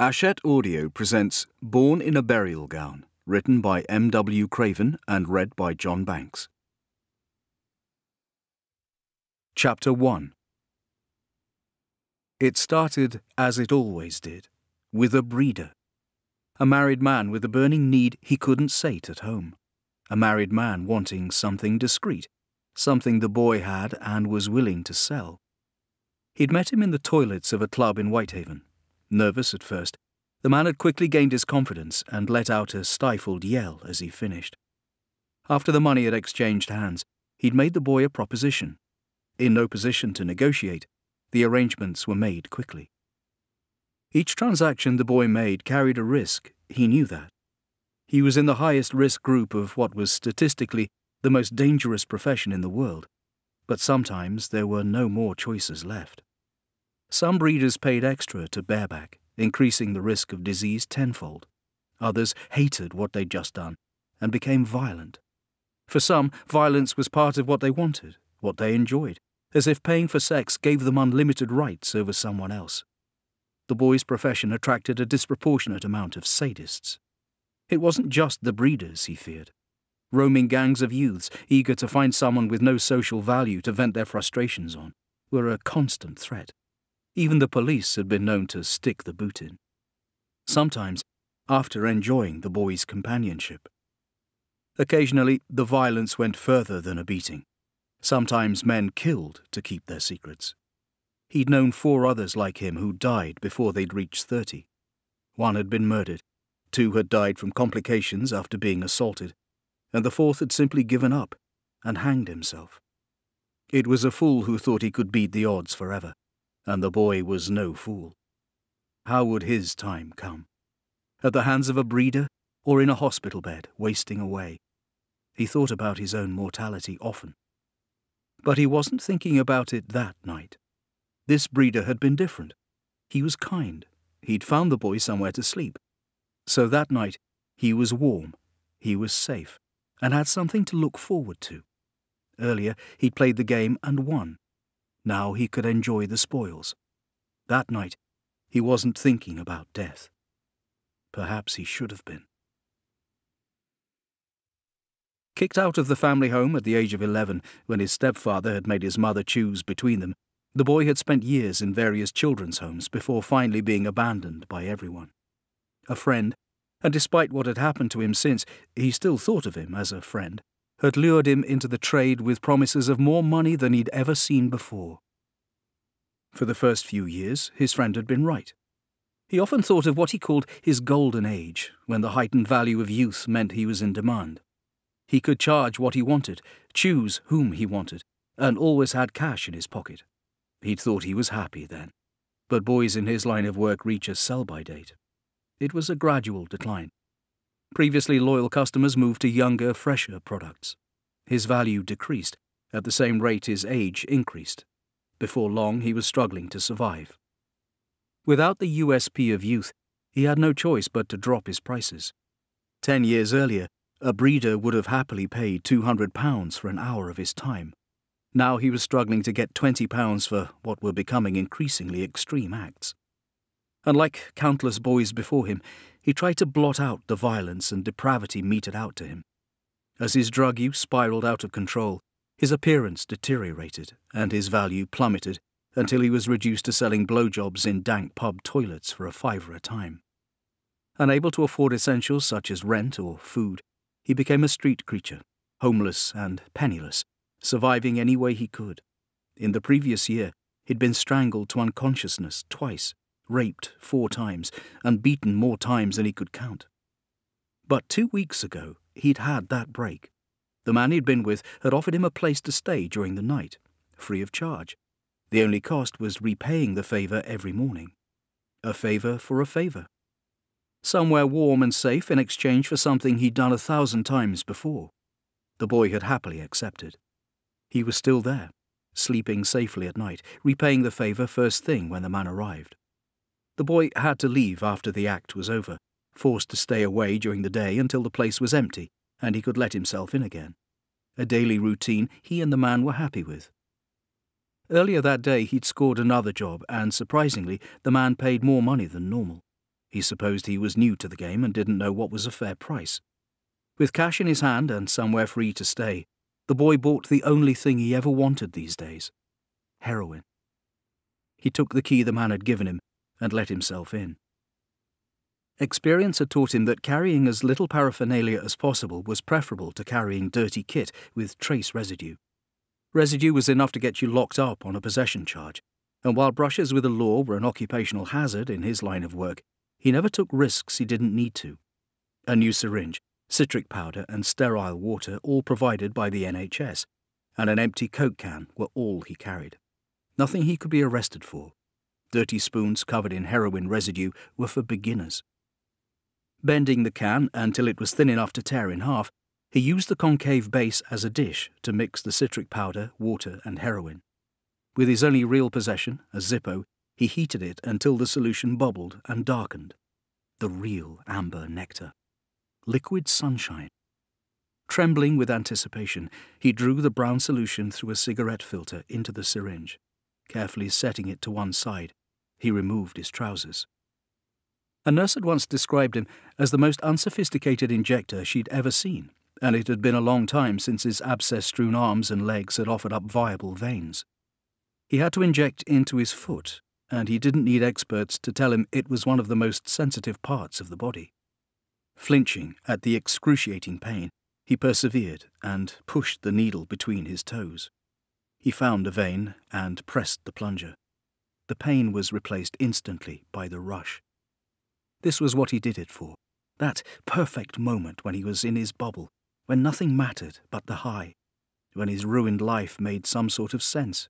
Hachette Audio presents Born in a Burial Gown, written by M.W. Craven and read by John Banks. Chapter 1 It started as it always did, with a breeder. A married man with a burning need he couldn't sate at home. A married man wanting something discreet, something the boy had and was willing to sell. He'd met him in the toilets of a club in Whitehaven Nervous at first, the man had quickly gained his confidence and let out a stifled yell as he finished. After the money had exchanged hands, he'd made the boy a proposition. In no position to negotiate, the arrangements were made quickly. Each transaction the boy made carried a risk, he knew that. He was in the highest risk group of what was statistically the most dangerous profession in the world, but sometimes there were no more choices left. Some breeders paid extra to bareback, increasing the risk of disease tenfold. Others hated what they'd just done and became violent. For some, violence was part of what they wanted, what they enjoyed, as if paying for sex gave them unlimited rights over someone else. The boy's profession attracted a disproportionate amount of sadists. It wasn't just the breeders he feared. Roaming gangs of youths, eager to find someone with no social value to vent their frustrations on, were a constant threat. Even the police had been known to stick the boot in. Sometimes after enjoying the boy's companionship. Occasionally, the violence went further than a beating. Sometimes men killed to keep their secrets. He'd known four others like him who died before they'd reached 30. One had been murdered, two had died from complications after being assaulted, and the fourth had simply given up and hanged himself. It was a fool who thought he could beat the odds forever and the boy was no fool. How would his time come? At the hands of a breeder, or in a hospital bed, wasting away? He thought about his own mortality often. But he wasn't thinking about it that night. This breeder had been different. He was kind. He'd found the boy somewhere to sleep. So that night, he was warm, he was safe, and had something to look forward to. Earlier, he'd played the game and won. Now he could enjoy the spoils. That night, he wasn't thinking about death. Perhaps he should have been. Kicked out of the family home at the age of 11, when his stepfather had made his mother choose between them, the boy had spent years in various children's homes before finally being abandoned by everyone. A friend, and despite what had happened to him since, he still thought of him as a friend, had lured him into the trade with promises of more money than he'd ever seen before. For the first few years, his friend had been right. He often thought of what he called his golden age, when the heightened value of youth meant he was in demand. He could charge what he wanted, choose whom he wanted, and always had cash in his pocket. He'd thought he was happy then. But boys in his line of work reach a sell by date. It was a gradual decline. Previously loyal customers moved to younger, fresher products. His value decreased, at the same rate his age increased. Before long, he was struggling to survive. Without the USP of youth, he had no choice but to drop his prices. Ten years earlier, a breeder would have happily paid £200 for an hour of his time. Now he was struggling to get £20 for what were becoming increasingly extreme acts. And like countless boys before him, he tried to blot out the violence and depravity meted out to him. As his drug use spiraled out of control, his appearance deteriorated and his value plummeted until he was reduced to selling blowjobs in dank pub toilets for a fiver a time. Unable to afford essentials such as rent or food, he became a street creature, homeless and penniless, surviving any way he could. In the previous year, he'd been strangled to unconsciousness twice raped four times, and beaten more times than he could count. But two weeks ago, he'd had that break. The man he'd been with had offered him a place to stay during the night, free of charge. The only cost was repaying the favour every morning. A favour for a favour. Somewhere warm and safe in exchange for something he'd done a thousand times before. The boy had happily accepted. He was still there, sleeping safely at night, repaying the favour first thing when the man arrived. The boy had to leave after the act was over, forced to stay away during the day until the place was empty and he could let himself in again. A daily routine he and the man were happy with. Earlier that day he'd scored another job, and surprisingly, the man paid more money than normal. He supposed he was new to the game and didn't know what was a fair price. With cash in his hand and somewhere free to stay, the boy bought the only thing he ever wanted these days heroin. He took the key the man had given him and let himself in. Experience had taught him that carrying as little paraphernalia as possible was preferable to carrying dirty kit with trace residue. Residue was enough to get you locked up on a possession charge, and while brushes with the law were an occupational hazard in his line of work, he never took risks he didn't need to. A new syringe, citric powder, and sterile water, all provided by the NHS, and an empty Coke can were all he carried. Nothing he could be arrested for. Dirty spoons covered in heroin residue were for beginners. Bending the can until it was thin enough to tear in half, he used the concave base as a dish to mix the citric powder, water, and heroin. With his only real possession, a Zippo, he heated it until the solution bubbled and darkened. The real amber nectar. Liquid sunshine. Trembling with anticipation, he drew the brown solution through a cigarette filter into the syringe. Carefully setting it to one side, he removed his trousers. A nurse had once described him as the most unsophisticated injector she'd ever seen, and it had been a long time since his abscess strewn arms and legs had offered up viable veins. He had to inject into his foot, and he didn't need experts to tell him it was one of the most sensitive parts of the body. Flinching at the excruciating pain, he persevered and pushed the needle between his toes. He found a vein and pressed the plunger. The pain was replaced instantly by the rush. This was what he did it for. That perfect moment when he was in his bubble, when nothing mattered but the high, when his ruined life made some sort of sense.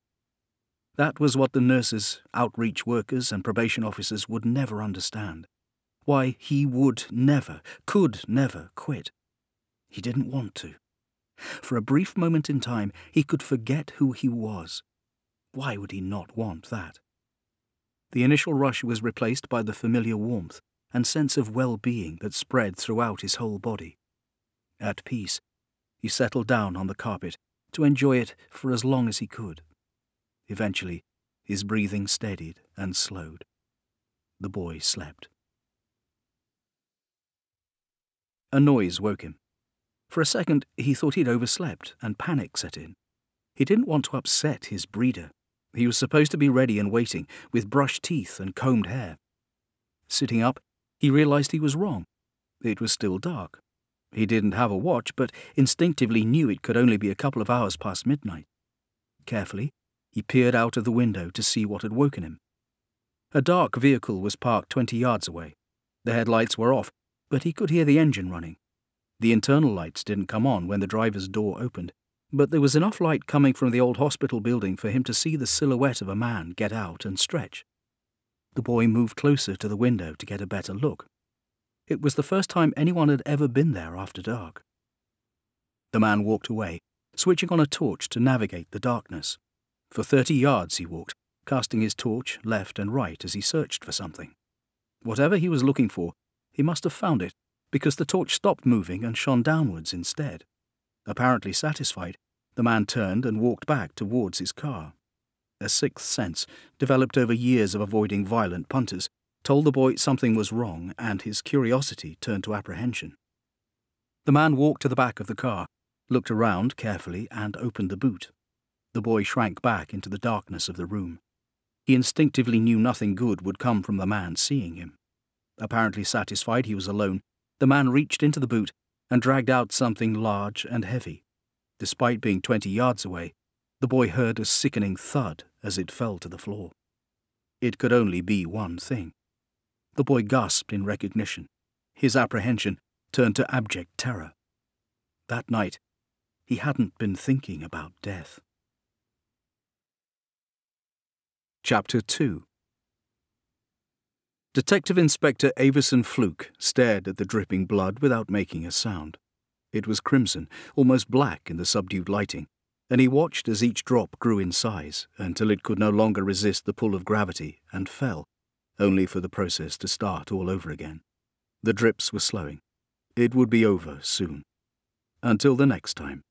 That was what the nurses, outreach workers, and probation officers would never understand. Why he would never, could never quit. He didn't want to. For a brief moment in time, he could forget who he was. Why would he not want that? The initial rush was replaced by the familiar warmth and sense of well being that spread throughout his whole body. At peace, he settled down on the carpet to enjoy it for as long as he could. Eventually, his breathing steadied and slowed. The boy slept. A noise woke him. For a second, he thought he'd overslept, and panic set in. He didn't want to upset his breeder. He was supposed to be ready and waiting, with brushed teeth and combed hair. Sitting up, he realized he was wrong. It was still dark. He didn't have a watch, but instinctively knew it could only be a couple of hours past midnight. Carefully, he peered out of the window to see what had woken him. A dark vehicle was parked twenty yards away. The headlights were off, but he could hear the engine running. The internal lights didn't come on when the driver's door opened, but there was enough light coming from the old hospital building for him to see the silhouette of a man get out and stretch. The boy moved closer to the window to get a better look. It was the first time anyone had ever been there after dark. The man walked away, switching on a torch to navigate the darkness. For thirty yards he walked, casting his torch left and right as he searched for something. Whatever he was looking for, he must have found it because the torch stopped moving and shone downwards instead. Apparently satisfied, the man turned and walked back towards his car. A sixth sense, developed over years of avoiding violent punters, told the boy something was wrong, and his curiosity turned to apprehension. The man walked to the back of the car, looked around carefully, and opened the boot. The boy shrank back into the darkness of the room. He instinctively knew nothing good would come from the man seeing him. Apparently satisfied he was alone, the man reached into the boot and dragged out something large and heavy. Despite being twenty yards away, the boy heard a sickening thud as it fell to the floor. It could only be one thing. The boy gasped in recognition. His apprehension turned to abject terror. That night, he hadn't been thinking about death. Chapter 2 Detective Inspector Avison Fluke stared at the dripping blood without making a sound. It was crimson, almost black in the subdued lighting, and he watched as each drop grew in size until it could no longer resist the pull of gravity and fell, only for the process to start all over again. The drips were slowing. It would be over soon. Until the next time.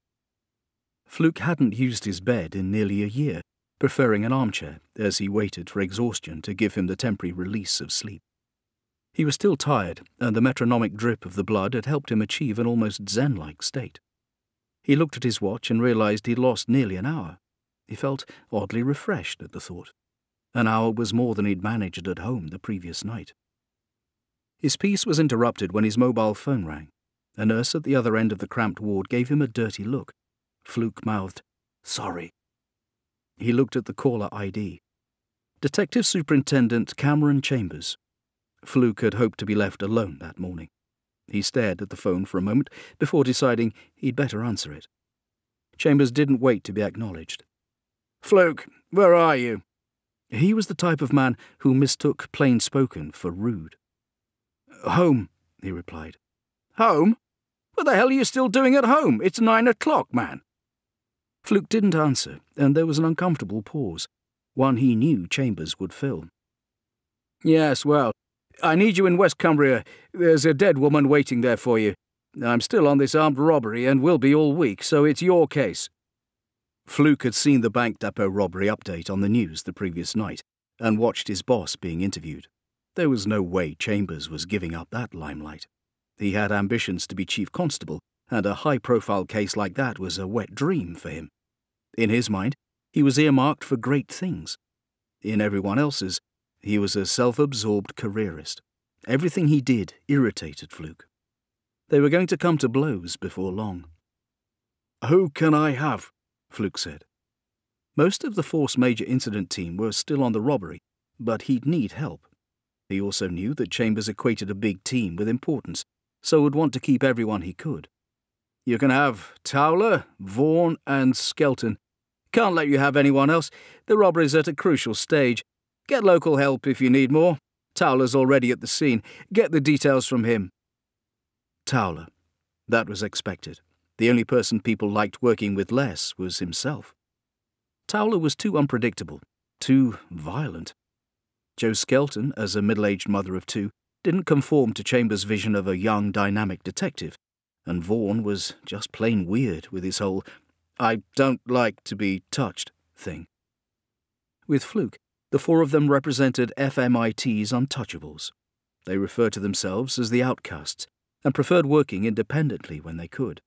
Fluke hadn't used his bed in nearly a year, preferring an armchair as he waited for exhaustion to give him the temporary release of sleep. He was still tired, and the metronomic drip of the blood had helped him achieve an almost zen like state. He looked at his watch and realized he'd lost nearly an hour. He felt oddly refreshed at the thought. An hour was more than he'd managed at home the previous night. His peace was interrupted when his mobile phone rang. A nurse at the other end of the cramped ward gave him a dirty look. Fluke mouthed, Sorry. He looked at the caller ID. Detective Superintendent Cameron Chambers, Fluke had hoped to be left alone that morning. He stared at the phone for a moment before deciding he'd better answer it. Chambers didn't wait to be acknowledged. Fluke, where are you? He was the type of man who mistook plain spoken for rude. Home, he replied. Home? What the hell are you still doing at home? It's nine o'clock, man. Fluke didn't answer, and there was an uncomfortable pause, one he knew Chambers would fill. Yes, well, I need you in West Cumbria. There's a dead woman waiting there for you. I'm still on this armed robbery and will be all week, so it's your case. Fluke had seen the bank depot robbery update on the news the previous night and watched his boss being interviewed. There was no way Chambers was giving up that limelight. He had ambitions to be chief constable, and a high profile case like that was a wet dream for him. In his mind, he was earmarked for great things. In everyone else's, he was a self absorbed careerist. Everything he did irritated Fluke. They were going to come to blows before long. Who can I have? Fluke said. Most of the Force Major Incident team were still on the robbery, but he'd need help. He also knew that Chambers equated a big team with importance, so would want to keep everyone he could. You can have Towler, Vaughan, and Skelton. Can't let you have anyone else. The robbery's at a crucial stage, Get local help if you need more. Towler's already at the scene. Get the details from him. Towler. That was expected. The only person people liked working with less was himself. Towler was too unpredictable, too violent. Jo Skelton, as a middle aged mother of two, didn't conform to Chambers' vision of a young, dynamic detective, and Vaughan was just plain weird with his whole I don't like to be touched thing. With Fluke, the four of them represented FMIT's untouchables. They referred to themselves as the outcasts and preferred working independently when they could.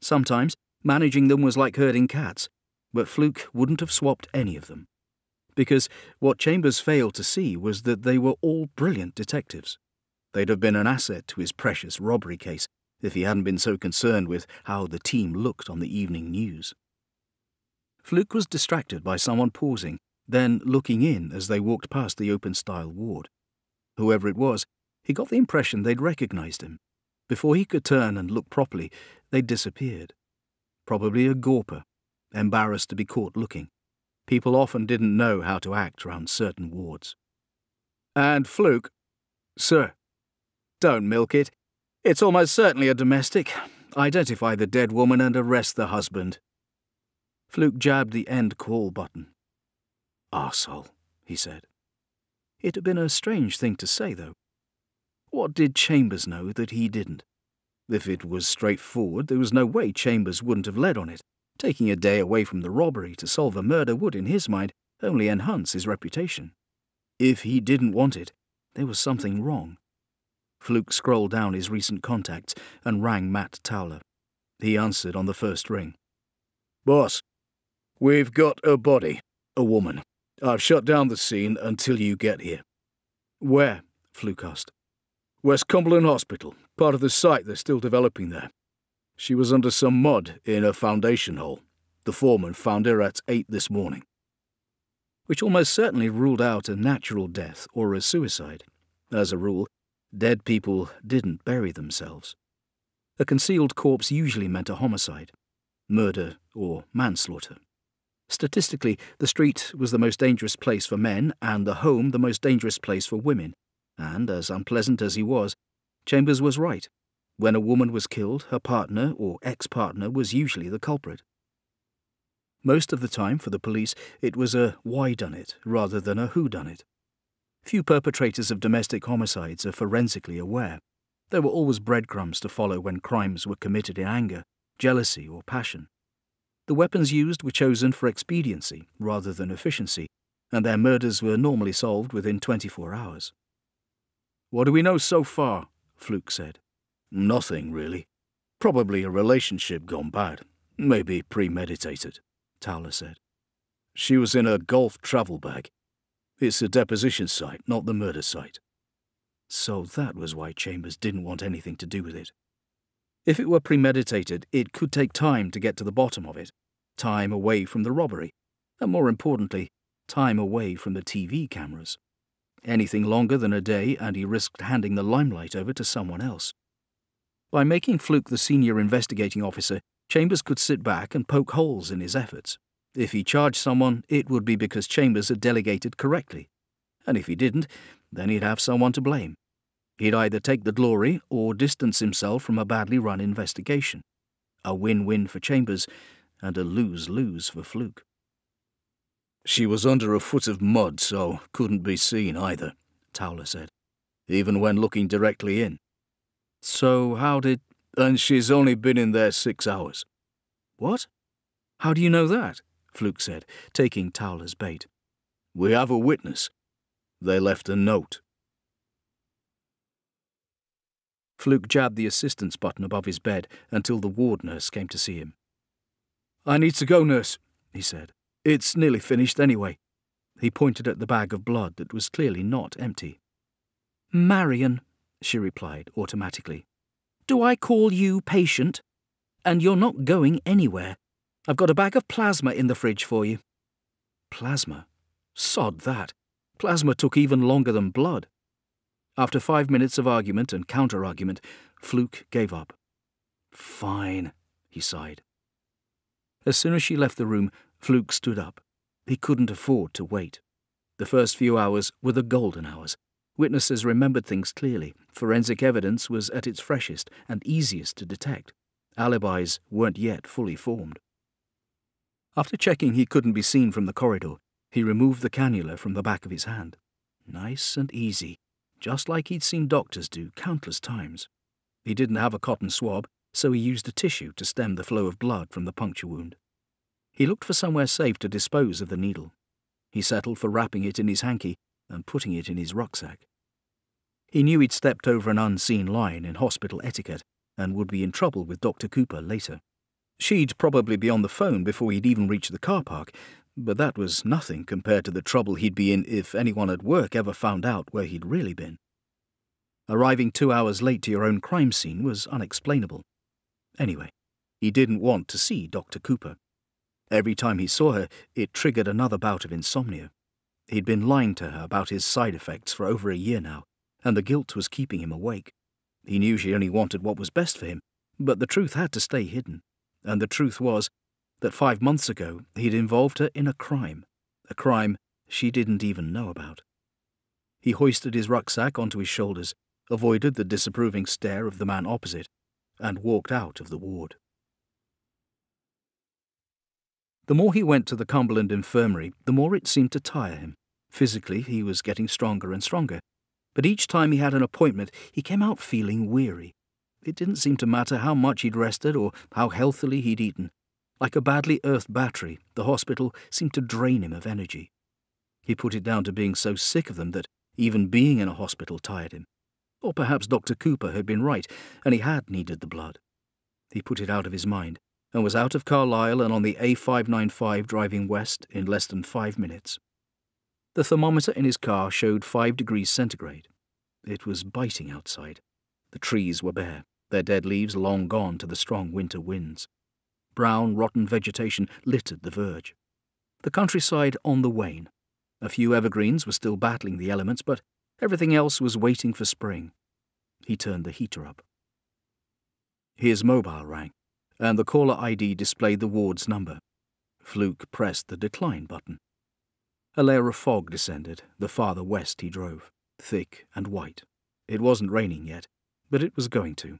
Sometimes managing them was like herding cats, but Fluke wouldn't have swapped any of them. Because what Chambers failed to see was that they were all brilliant detectives. They'd have been an asset to his precious robbery case if he hadn't been so concerned with how the team looked on the evening news. Fluke was distracted by someone pausing then looking in as they walked past the open style ward. Whoever it was, he got the impression they'd recognized him. Before he could turn and look properly, they'd disappeared. Probably a gawper, embarrassed to be caught looking. People often didn't know how to act around certain wards. And Fluke? Sir. Don't milk it. It's almost certainly a domestic. Identify the dead woman and arrest the husband. Fluke jabbed the end call button. Arsehole, he said. It had been a strange thing to say, though. What did Chambers know that he didn't? If it was straightforward, there was no way Chambers wouldn't have led on it. Taking a day away from the robbery to solve a murder would, in his mind, only enhance his reputation. If he didn't want it, there was something wrong. Fluke scrolled down his recent contacts and rang Matt Towler. He answered on the first ring. Boss, we've got a body, a woman. I've shut down the scene until you get here. Where? Fluke asked. West Cumberland Hospital, part of the site they're still developing there. She was under some mud in a foundation hole. The foreman found her at 8 this morning. Which almost certainly ruled out a natural death or a suicide. As a rule, dead people didn't bury themselves. A concealed corpse usually meant a homicide, murder, or manslaughter. Statistically, the street was the most dangerous place for men and the home the most dangerous place for women. And, as unpleasant as he was, Chambers was right. When a woman was killed, her partner or ex partner was usually the culprit. Most of the time, for the police, it was a why done it rather than a who done it. Few perpetrators of domestic homicides are forensically aware. There were always breadcrumbs to follow when crimes were committed in anger, jealousy, or passion. The weapons used were chosen for expediency rather than efficiency, and their murders were normally solved within 24 hours. What do we know so far? Fluke said. Nothing, really. Probably a relationship gone bad. Maybe premeditated, Towler said. She was in a golf travel bag. It's the deposition site, not the murder site. So that was why Chambers didn't want anything to do with it. If it were premeditated, it could take time to get to the bottom of it. Time away from the robbery. And more importantly, time away from the TV cameras. Anything longer than a day, and he risked handing the limelight over to someone else. By making Fluke the senior investigating officer, Chambers could sit back and poke holes in his efforts. If he charged someone, it would be because Chambers had delegated correctly. And if he didn't, then he'd have someone to blame. He'd either take the glory or distance himself from a badly run investigation. A win win for Chambers and a lose lose for Fluke. She was under a foot of mud, so couldn't be seen either, Towler said, even when looking directly in. So how did. And she's only been in there six hours. What? How do you know that? Fluke said, taking Towler's bait. We have a witness. They left a note. Fluke jabbed the assistance button above his bed until the ward nurse came to see him. I need to go, nurse, he said. It's nearly finished anyway. He pointed at the bag of blood that was clearly not empty. Marion, she replied automatically. Do I call you patient? And you're not going anywhere. I've got a bag of plasma in the fridge for you. Plasma? Sod that. Plasma took even longer than blood. After five minutes of argument and counter argument, Fluke gave up. Fine, he sighed. As soon as she left the room, Fluke stood up. He couldn't afford to wait. The first few hours were the golden hours. Witnesses remembered things clearly. Forensic evidence was at its freshest and easiest to detect. Alibis weren't yet fully formed. After checking he couldn't be seen from the corridor, he removed the cannula from the back of his hand. Nice and easy, just like he'd seen doctors do countless times. He didn't have a cotton swab, so he used a tissue to stem the flow of blood from the puncture wound. He looked for somewhere safe to dispose of the needle. He settled for wrapping it in his hanky and putting it in his rucksack. He knew he'd stepped over an unseen line in hospital etiquette and would be in trouble with Dr. Cooper later. She'd probably be on the phone before he'd even reach the car park, but that was nothing compared to the trouble he'd be in if anyone at work ever found out where he'd really been. Arriving two hours late to your own crime scene was unexplainable. Anyway, he didn't want to see Dr. Cooper. Every time he saw her, it triggered another bout of insomnia. He'd been lying to her about his side effects for over a year now, and the guilt was keeping him awake. He knew she only wanted what was best for him, but the truth had to stay hidden and the truth was that five months ago he'd involved her in a crime, a crime she didn't even know about. He hoisted his rucksack onto his shoulders, avoided the disapproving stare of the man opposite, and walked out of the ward. The more he went to the Cumberland Infirmary, the more it seemed to tire him. Physically, he was getting stronger and stronger, but each time he had an appointment, he came out feeling weary. It didn't seem to matter how much he'd rested or how healthily he'd eaten. Like a badly earthed battery, the hospital seemed to drain him of energy. He put it down to being so sick of them that even being in a hospital tired him. Or perhaps Dr. Cooper had been right, and he had needed the blood. He put it out of his mind, and was out of Carlisle and on the A595 driving west in less than five minutes. The thermometer in his car showed five degrees centigrade. It was biting outside. The trees were bare their dead leaves long gone to the strong winter winds. Brown, rotten vegetation littered the verge. The countryside on the wane. A few evergreens were still battling the elements, but everything else was waiting for spring. He turned the heater up. His mobile rang, and the caller ID displayed the ward's number. Fluke pressed the decline button. A layer of fog descended, the farther west he drove, thick and white. It wasn't raining yet, but it was going to.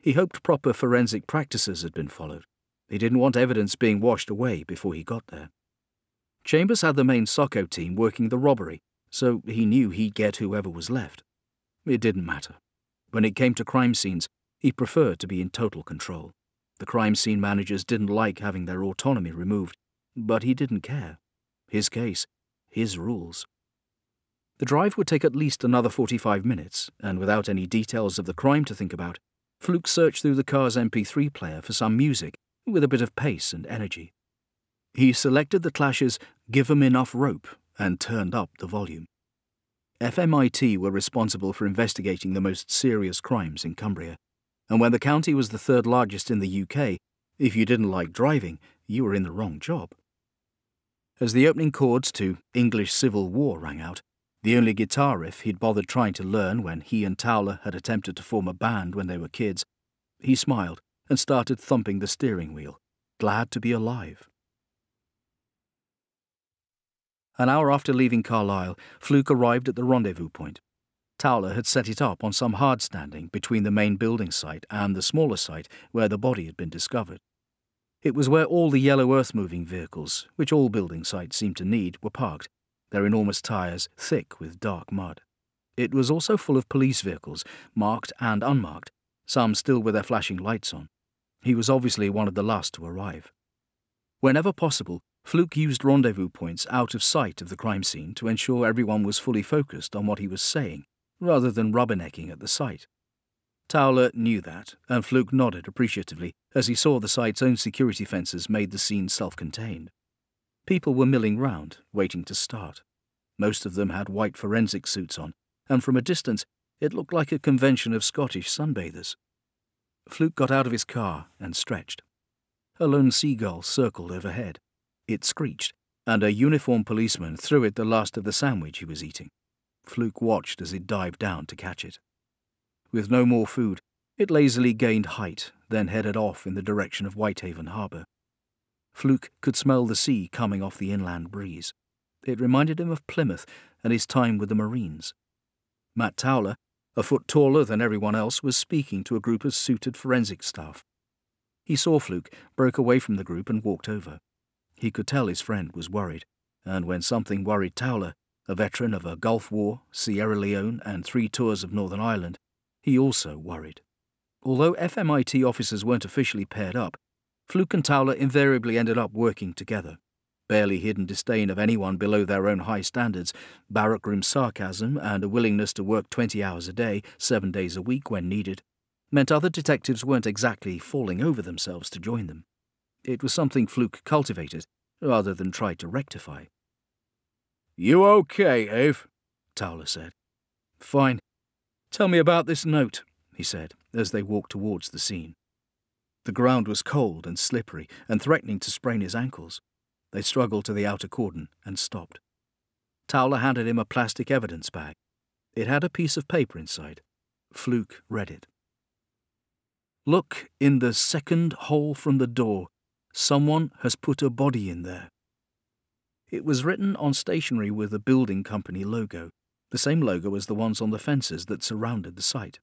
He hoped proper forensic practices had been followed. He didn't want evidence being washed away before he got there. Chambers had the main SOCO team working the robbery, so he knew he'd get whoever was left. It didn't matter. When it came to crime scenes, he preferred to be in total control. The crime scene managers didn't like having their autonomy removed, but he didn't care. His case, his rules. The drive would take at least another 45 minutes, and without any details of the crime to think about, Fluke searched through the car's MP3 player for some music with a bit of pace and energy. He selected the Clash's Give 'em Enough Rope and turned up the volume. FMIT were responsible for investigating the most serious crimes in Cumbria, and when the county was the third largest in the UK, if you didn't like driving, you were in the wrong job. As the opening chords to English Civil War rang out, the only guitar riff he'd bothered trying to learn when he and Towler had attempted to form a band when they were kids, he smiled and started thumping the steering wheel, glad to be alive. An hour after leaving Carlisle, Fluke arrived at the rendezvous point. Towler had set it up on some hard standing between the main building site and the smaller site where the body had been discovered. It was where all the yellow earth moving vehicles, which all building sites seemed to need, were parked, their enormous tyres thick with dark mud. It was also full of police vehicles, marked and unmarked, some still with their flashing lights on. He was obviously one of the last to arrive. Whenever possible, Fluke used rendezvous points out of sight of the crime scene to ensure everyone was fully focused on what he was saying rather than rubbernecking at the site. Towler knew that, and Fluke nodded appreciatively as he saw the site's own security fences made the scene self-contained. People were milling round, waiting to start. Most of them had white forensic suits on, and from a distance it looked like a convention of Scottish sunbathers. Fluke got out of his car and stretched. A lone seagull circled overhead. It screeched, and a uniformed policeman threw it the last of the sandwich he was eating. Fluke watched as it dived down to catch it. With no more food, it lazily gained height, then headed off in the direction of Whitehaven Harbour. Fluke could smell the sea coming off the inland breeze. It reminded him of Plymouth and his time with the Marines. Matt Towler, a foot taller than everyone else, was speaking to a group of suited forensic staff. He saw Fluke, broke away from the group, and walked over. He could tell his friend was worried, and when something worried Towler, a veteran of a Gulf War, Sierra Leone, and three tours of Northern Ireland, he also worried. Although FMIT officers weren't officially paired up, Fluke and Towler invariably ended up working together. Barely hidden disdain of anyone below their own high standards, barrack room sarcasm, and a willingness to work 20 hours a day, seven days a week when needed, meant other detectives weren't exactly falling over themselves to join them. It was something Fluke cultivated, rather than tried to rectify. You okay, Ave? Towler said. Fine. Tell me about this note, he said, as they walked towards the scene. The ground was cold and slippery and threatening to sprain his ankles. They struggled to the outer cordon and stopped. Towler handed him a plastic evidence bag. It had a piece of paper inside. Fluke read it. Look in the second hole from the door. Someone has put a body in there. It was written on stationery with the building company logo, the same logo as the ones on the fences that surrounded the site.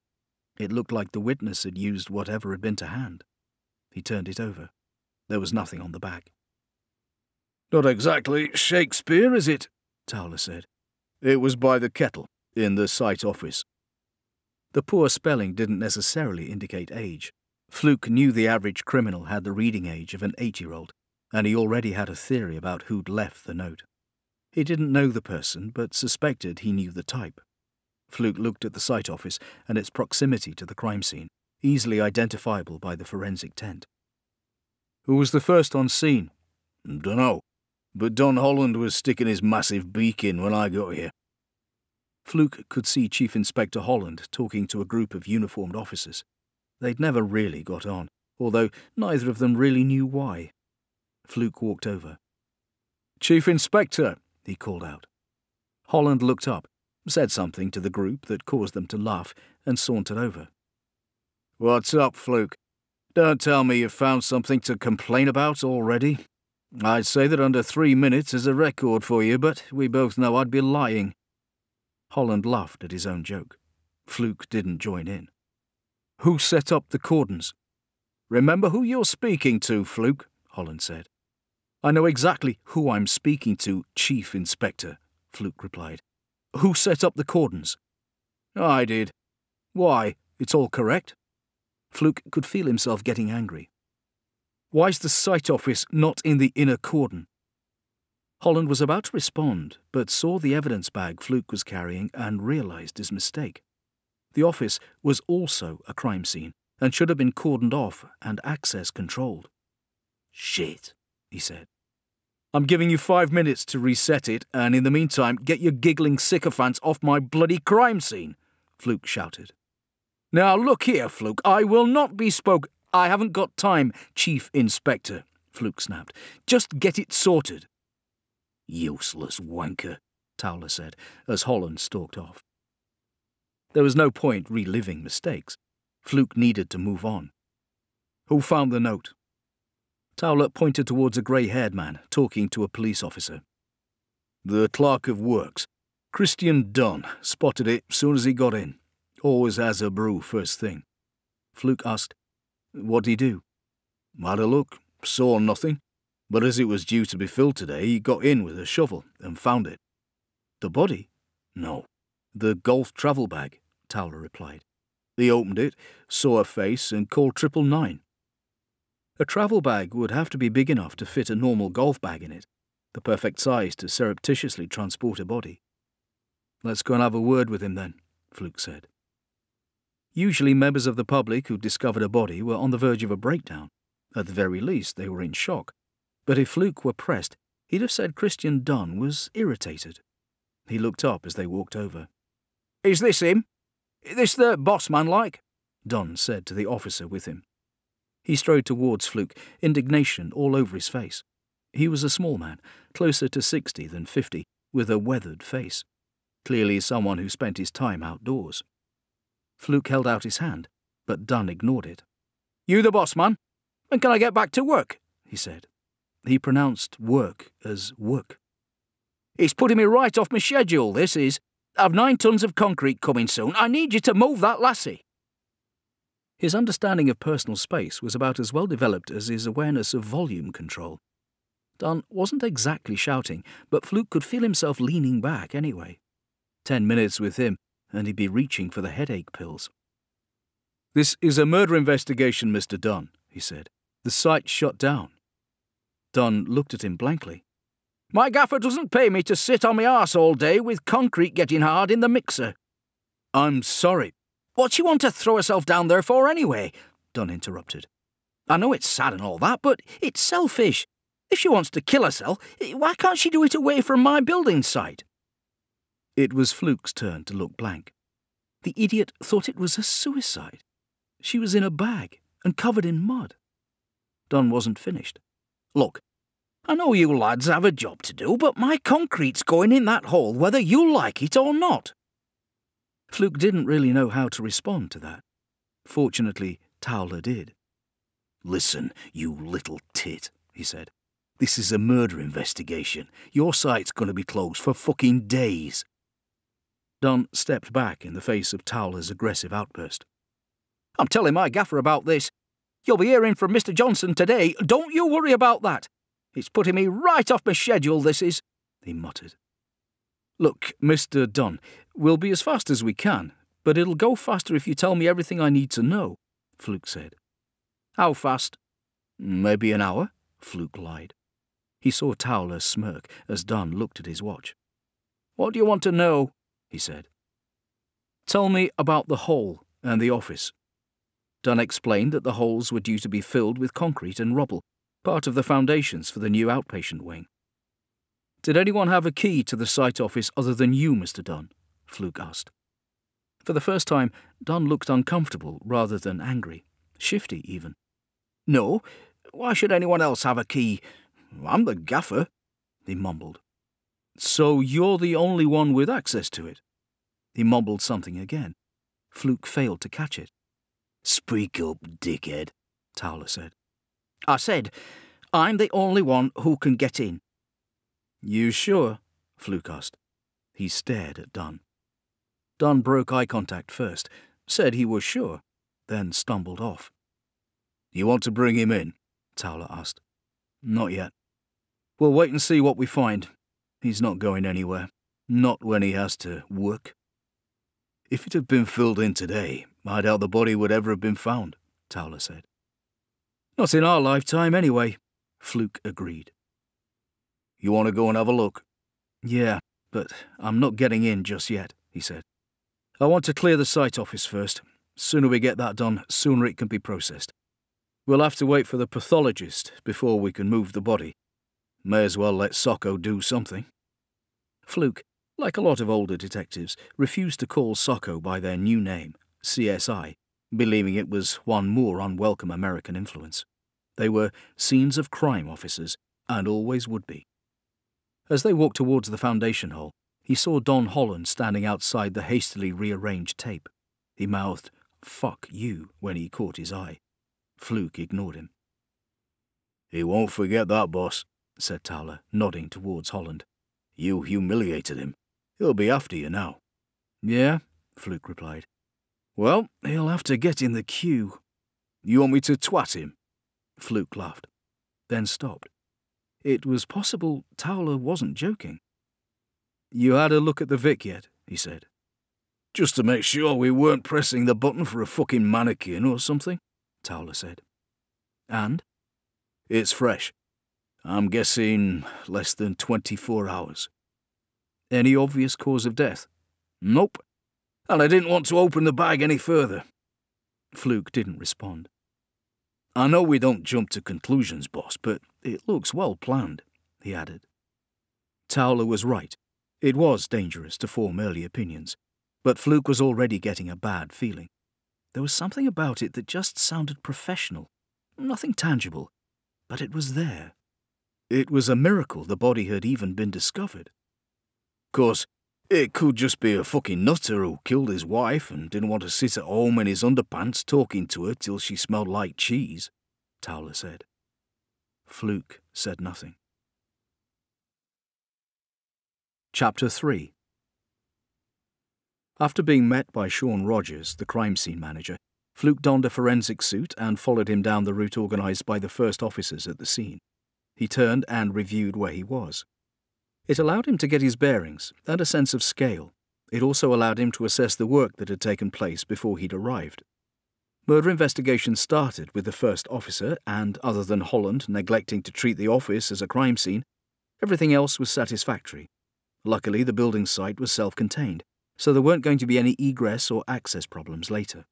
It looked like the witness had used whatever had been to hand. He turned it over. There was nothing on the back. Not exactly Shakespeare, is it? Towler said. It was by the kettle, in the site office. The poor spelling didn't necessarily indicate age. Fluke knew the average criminal had the reading age of an eight year old, and he already had a theory about who'd left the note. He didn't know the person, but suspected he knew the type. Fluke looked at the site office and its proximity to the crime scene, easily identifiable by the forensic tent. Who was the first on scene? Dunno, but Don Holland was sticking his massive beak in when I got here. Fluke could see Chief Inspector Holland talking to a group of uniformed officers. They'd never really got on, although neither of them really knew why. Fluke walked over. Chief Inspector, he called out. Holland looked up, said something to the group that caused them to laugh, and sauntered over. What's up, Fluke? Don't tell me you've found something to complain about already. I'd say that under three minutes is a record for you, but we both know I'd be lying. Holland laughed at his own joke. Fluke didn't join in. Who set up the cordons? Remember who you're speaking to, Fluke, Holland said. I know exactly who I'm speaking to, Chief Inspector, Fluke replied. Who set up the cordons? I did. Why? It's all correct. Fluke could feel himself getting angry. Why's the site office not in the inner cordon? Holland was about to respond, but saw the evidence bag Fluke was carrying and realized his mistake. The office was also a crime scene and should have been cordoned off and access controlled. Shit, he said. I'm giving you five minutes to reset it, and in the meantime, get your giggling sycophants off my bloody crime scene, Fluke shouted. Now look here, Fluke, I will not be spoke. I haven't got time, Chief Inspector, Fluke snapped. Just get it sorted. Useless wanker, Towler said, as Holland stalked off. There was no point reliving mistakes. Fluke needed to move on. Who found the note? Towler pointed towards a grey haired man talking to a police officer. The clerk of works, Christian Dunn, spotted it as soon as he got in. Always has a brew first thing. Fluke asked, What'd he do? Had a look, saw nothing, but as it was due to be filled today, he got in with a shovel and found it. The body? No. The golf travel bag, Towler replied. He opened it, saw a face, and called triple nine. A travel bag would have to be big enough to fit a normal golf bag in it, the perfect size to surreptitiously transport a body. Let's go and have a word with him then, Fluke said. Usually, members of the public who discovered a body were on the verge of a breakdown. At the very least, they were in shock. But if Fluke were pressed, he'd have said Christian Dunn was irritated. He looked up as they walked over. Is this him? Is this the boss man like? Dunn said to the officer with him. He strode towards Fluke, indignation all over his face. He was a small man, closer to sixty than fifty, with a weathered face. Clearly someone who spent his time outdoors. Fluke held out his hand, but Dunn ignored it. You the boss man? When can I get back to work? he said. He pronounced work as work. It's putting me right off my schedule, this is. I've nine tons of concrete coming soon. I need you to move that lassie. His understanding of personal space was about as well developed as his awareness of volume control. Dunn wasn't exactly shouting, but Fluke could feel himself leaning back anyway. Ten minutes with him, and he'd be reaching for the headache pills. This is a murder investigation, Mr. Dunn, he said. The site's shut down. Dunn looked at him blankly. My gaffer doesn't pay me to sit on my arse all day with concrete getting hard in the mixer. I'm sorry. What she want to throw herself down there for anyway? Dunn interrupted. I know it's sad and all that, but it's selfish. If she wants to kill herself, eh, why can't she do it away from my building site? It was Fluke's turn to look blank. The idiot thought it was a suicide. She was in a bag and covered in mud. Dunn wasn't finished. Look, I know you lads have a job to do, but my concrete's going in that hole whether you like it or not. Fluke didn't really know how to respond to that. Fortunately, Towler did. Listen, you little tit, he said. This is a murder investigation. Your site's going to be closed for fucking days. Dunn stepped back in the face of Towler's aggressive outburst. I'm telling my gaffer about this. You'll be hearing from Mr. Johnson today. Don't you worry about that. It's putting me right off my schedule, this is, he muttered. Look, Mr. Dunn, we'll be as fast as we can, but it'll go faster if you tell me everything I need to know, Fluke said. How fast? Maybe an hour, Fluke lied. He saw Towler smirk as Dunn looked at his watch. What do you want to know? He said. Tell me about the hole and the office. Dunn explained that the holes were due to be filled with concrete and rubble, part of the foundations for the new outpatient wing. Did anyone have a key to the site office other than you, Mr. Dunn? Fluke asked. For the first time, Dunn looked uncomfortable rather than angry, shifty even. No, why should anyone else have a key? I'm the gaffer, he mumbled. So you're the only one with access to it? He mumbled something again. Fluke failed to catch it. Speak up, dickhead, Towler said. I said, I'm the only one who can get in. You sure? Fluke asked. He stared at Dunn. Dunn broke eye contact first, said he was sure, then stumbled off. You want to bring him in? Towler asked. Not yet. We'll wait and see what we find. He's not going anywhere. Not when he has to work. If it had been filled in today, I doubt the body would ever have been found, Towler said. Not in our lifetime, anyway, Fluke agreed. You want to go and have a look? Yeah, but I'm not getting in just yet, he said. I want to clear the site office first. Sooner we get that done, sooner it can be processed. We'll have to wait for the pathologist before we can move the body. May as well let SOCO do something. Fluke, like a lot of older detectives, refused to call SOCO by their new name, CSI, believing it was one more unwelcome American influence. They were scenes of crime officers, and always would be. As they walked towards the foundation hole, he saw Don Holland standing outside the hastily rearranged tape. He mouthed, Fuck you, when he caught his eye. Fluke ignored him. He won't forget that, boss, said Towler, nodding towards Holland. You humiliated him. He'll be after you now. Yeah, Fluke replied. Well, he'll have to get in the queue. You want me to twat him? Fluke laughed, then stopped. It was possible Towler wasn't joking. You had a look at the Vic yet? he said. Just to make sure we weren't pressing the button for a fucking mannequin or something, Towler said. And? It's fresh. I'm guessing less than 24 hours. Any obvious cause of death? Nope. And I didn't want to open the bag any further. Fluke didn't respond. I know we don't jump to conclusions, boss, but it looks well planned, he added. Towler was right. It was dangerous to form early opinions, but Fluke was already getting a bad feeling. There was something about it that just sounded professional. Nothing tangible, but it was there. It was a miracle the body had even been discovered. Course, it could just be a fucking nutter who killed his wife and didn't want to sit at home in his underpants talking to her till she smelled like cheese, Towler said. Fluke said nothing. Chapter 3 After being met by Sean Rogers, the crime scene manager, Fluke donned a forensic suit and followed him down the route organised by the first officers at the scene. He turned and reviewed where he was. It allowed him to get his bearings and a sense of scale. It also allowed him to assess the work that had taken place before he'd arrived. Murder investigations started with the first officer, and other than Holland neglecting to treat the office as a crime scene, everything else was satisfactory. Luckily, the building site was self contained, so there weren't going to be any egress or access problems later.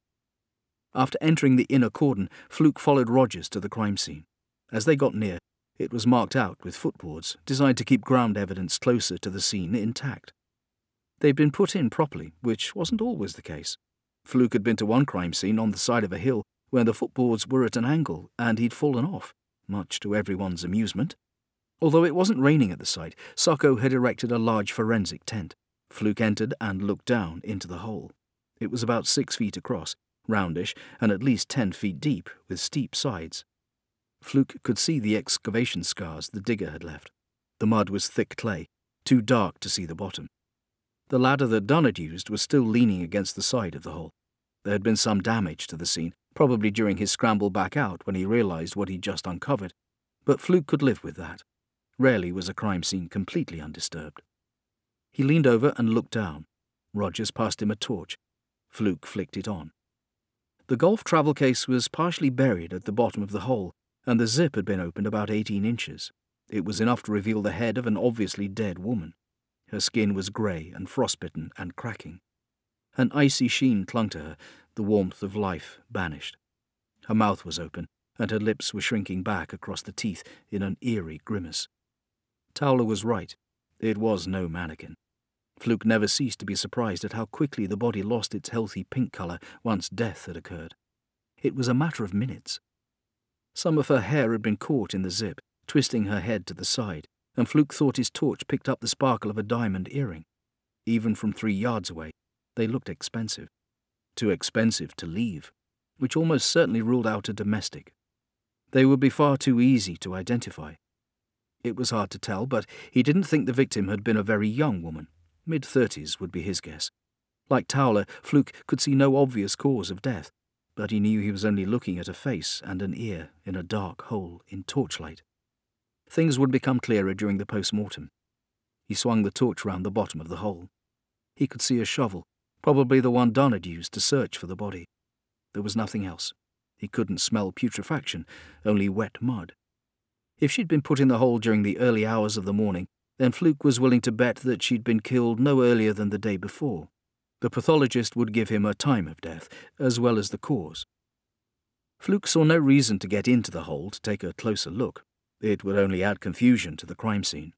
After entering the inner cordon, Fluke followed Rogers to the crime scene. As they got near, it was marked out with footboards, designed to keep ground evidence closer to the scene intact. They'd been put in properly, which wasn't always the case. Fluke had been to one crime scene on the side of a hill where the footboards were at an angle and he'd fallen off, much to everyone's amusement. Although it wasn't raining at the site, SOCO had erected a large forensic tent. Fluke entered and looked down into the hole. It was about six feet across, roundish, and at least ten feet deep, with steep sides. Fluke could see the excavation scars the digger had left. The mud was thick clay, too dark to see the bottom. The ladder that Dunn had used was still leaning against the side of the hole. There had been some damage to the scene, probably during his scramble back out when he realized what he'd just uncovered, but Fluke could live with that. Rarely was a crime scene completely undisturbed. He leaned over and looked down. Rogers passed him a torch. Fluke flicked it on. The golf travel case was partially buried at the bottom of the hole, and the zip had been opened about 18 inches. It was enough to reveal the head of an obviously dead woman. Her skin was grey and frostbitten and cracking. An icy sheen clung to her, the warmth of life banished. Her mouth was open, and her lips were shrinking back across the teeth in an eerie grimace. Towler was right. It was no mannequin. Fluke never ceased to be surprised at how quickly the body lost its healthy pink colour once death had occurred. It was a matter of minutes. Some of her hair had been caught in the zip, twisting her head to the side, and Fluke thought his torch picked up the sparkle of a diamond earring. Even from three yards away, they looked expensive. Too expensive to leave, which almost certainly ruled out a domestic. They would be far too easy to identify. It was hard to tell, but he didn't think the victim had been a very young woman. Mid thirties would be his guess. Like Towler, Fluke could see no obvious cause of death, but he knew he was only looking at a face and an ear in a dark hole in torchlight. Things would become clearer during the post-mortem. He swung the torch round the bottom of the hole. He could see a shovel, probably the one Don had used to search for the body. There was nothing else. He couldn't smell putrefaction, only wet mud. If she'd been put in the hole during the early hours of the morning, then Fluke was willing to bet that she'd been killed no earlier than the day before. The pathologist would give him a time of death, as well as the cause. Fluke saw no reason to get into the hole to take a closer look. It would only add confusion to the crime scene.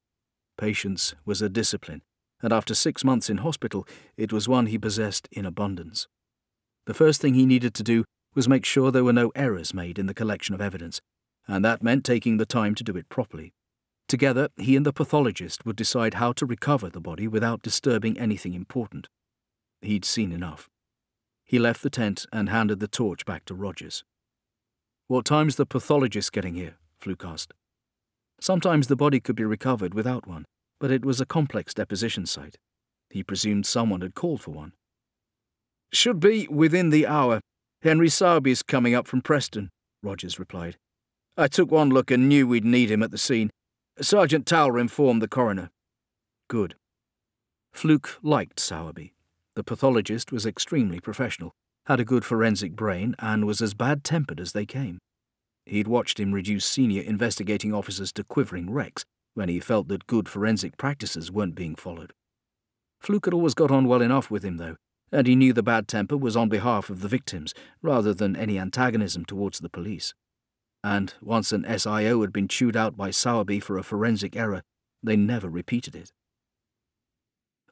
Patience was a discipline, and after six months in hospital, it was one he possessed in abundance. The first thing he needed to do was make sure there were no errors made in the collection of evidence, and that meant taking the time to do it properly. Together, he and the pathologist would decide how to recover the body without disturbing anything important. He'd seen enough. He left the tent and handed the torch back to Rogers. What time's the pathologist getting here? Fluke asked. Sometimes the body could be recovered without one, but it was a complex deposition site. He presumed someone had called for one. Should be within the hour. Henry Sowerby's coming up from Preston, Rogers replied. I took one look and knew we'd need him at the scene. Sergeant Towler informed the coroner. Good. Fluke liked Sowerby. The pathologist was extremely professional, had a good forensic brain, and was as bad tempered as they came. He'd watched him reduce senior investigating officers to quivering wrecks when he felt that good forensic practices weren't being followed. Fluke had always got on well enough with him, though, and he knew the bad temper was on behalf of the victims rather than any antagonism towards the police. And once an SIO had been chewed out by Sowerby for a forensic error, they never repeated it.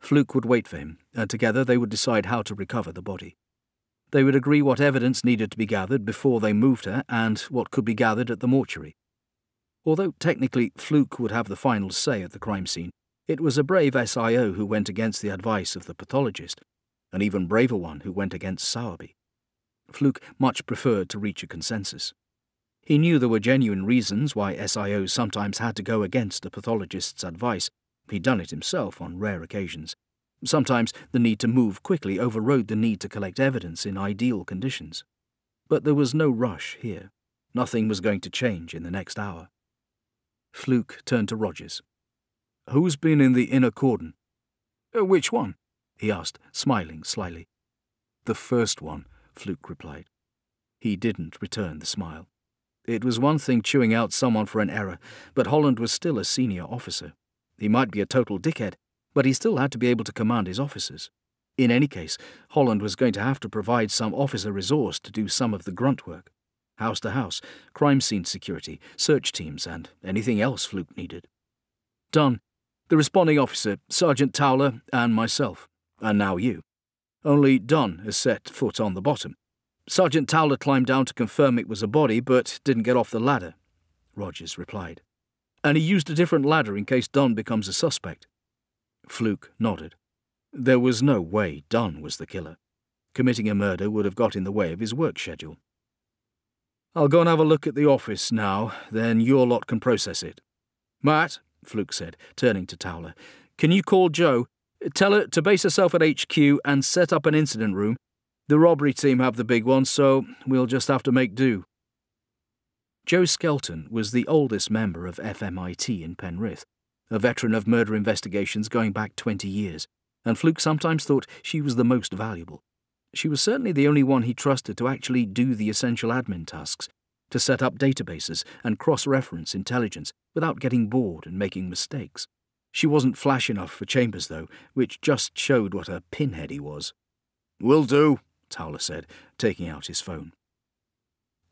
Fluke would wait for him, and together they would decide how to recover the body. They would agree what evidence needed to be gathered before they moved her and what could be gathered at the mortuary. Although technically Fluke would have the final say at the crime scene, it was a brave SIO who went against the advice of the pathologist, an even braver one who went against Sowerby. Fluke much preferred to reach a consensus. He knew there were genuine reasons why SIOs sometimes had to go against a pathologist's advice. He'd done it himself on rare occasions. Sometimes the need to move quickly overrode the need to collect evidence in ideal conditions. But there was no rush here. Nothing was going to change in the next hour. Fluke turned to Rogers. Who's been in the inner cordon? Uh, which one? he asked, smiling slyly. The first one, Fluke replied. He didn't return the smile. It was one thing chewing out someone for an error, but Holland was still a senior officer. He might be a total dickhead, but he still had to be able to command his officers. In any case, Holland was going to have to provide some officer resource to do some of the grunt work house to house, crime scene security, search teams, and anything else Fluke needed. Dunn. The responding officer, Sergeant Towler, and myself, and now you. Only Don has set foot on the bottom. Sergeant Towler climbed down to confirm it was a body, but didn't get off the ladder, Rogers replied. And he used a different ladder in case Don becomes a suspect. Fluke nodded. There was no way Don was the killer. Committing a murder would have got in the way of his work schedule. I'll go and have a look at the office now, then your lot can process it. Matt, Fluke said, turning to Towler, can you call Joe? Tell her to base herself at HQ and set up an incident room. The robbery team have the big one, so we'll just have to make do. Joe Skelton was the oldest member of FMIT in Penrith, a veteran of murder investigations going back 20 years, and Fluke sometimes thought she was the most valuable. She was certainly the only one he trusted to actually do the essential admin tasks, to set up databases and cross reference intelligence without getting bored and making mistakes. She wasn't flash enough for Chambers, though, which just showed what a pinhead he was. Will do, Towler said, taking out his phone.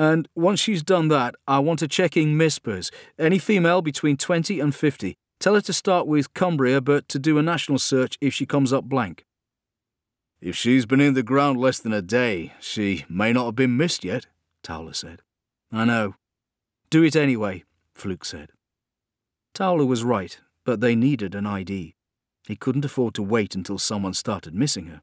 And once she's done that, I want to check in MISPers, any female between 20 and 50, Tell her to start with Cumbria, but to do a national search if she comes up blank. If she's been in the ground less than a day, she may not have been missed yet, Towler said. I know. Do it anyway, Fluke said. Towler was right, but they needed an ID. He couldn't afford to wait until someone started missing her.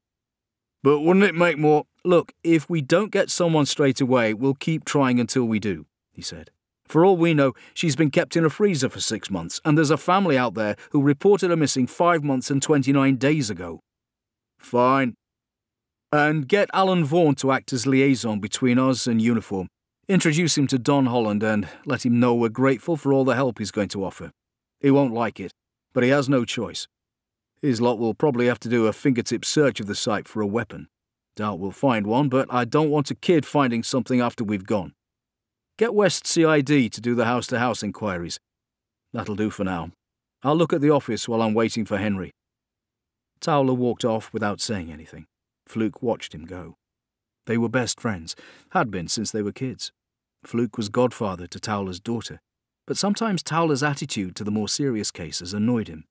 But wouldn't it make more... Look, if we don't get someone straight away, we'll keep trying until we do, he said. For all we know, she's been kept in a freezer for six months, and there's a family out there who reported her missing five months and 29 days ago. Fine. And get Alan Vaughan to act as liaison between us and Uniform. Introduce him to Don Holland and let him know we're grateful for all the help he's going to offer. He won't like it, but he has no choice. His lot will probably have to do a fingertip search of the site for a weapon. Doubt we'll find one, but I don't want a kid finding something after we've gone. Get West CID to do the house to house inquiries. That'll do for now. I'll look at the office while I'm waiting for Henry. Towler walked off without saying anything. Fluke watched him go. They were best friends, had been since they were kids. Fluke was godfather to Towler's daughter, but sometimes Towler's attitude to the more serious cases annoyed him.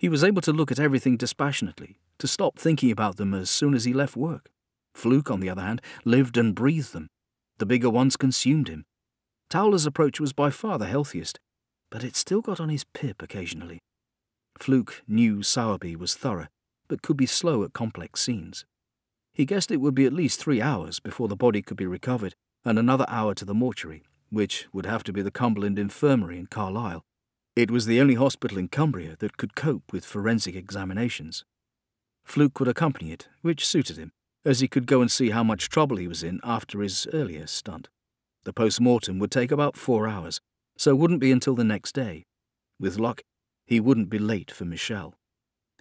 He was able to look at everything dispassionately, to stop thinking about them as soon as he left work. Fluke, on the other hand, lived and breathed them. The bigger ones consumed him. Towler's approach was by far the healthiest, but it still got on his pip occasionally. Fluke knew Sowerby was thorough, but could be slow at complex scenes. He guessed it would be at least three hours before the body could be recovered, and another hour to the mortuary, which would have to be the Cumberland Infirmary in Carlisle. It was the only hospital in Cumbria that could cope with forensic examinations. Fluke would accompany it, which suited him, as he could go and see how much trouble he was in after his earlier stunt. The post mortem would take about four hours, so wouldn't be until the next day. With luck, he wouldn't be late for Michelle.